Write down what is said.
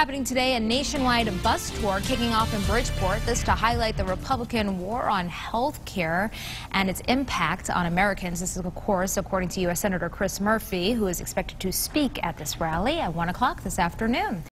Happening today, a nationwide bus tour kicking off in Bridgeport. This to highlight the Republican war on health care and its impact on Americans. This is, of course, according to U.S. Senator Chris Murphy, who is expected to speak at this rally at 1 o'clock this afternoon.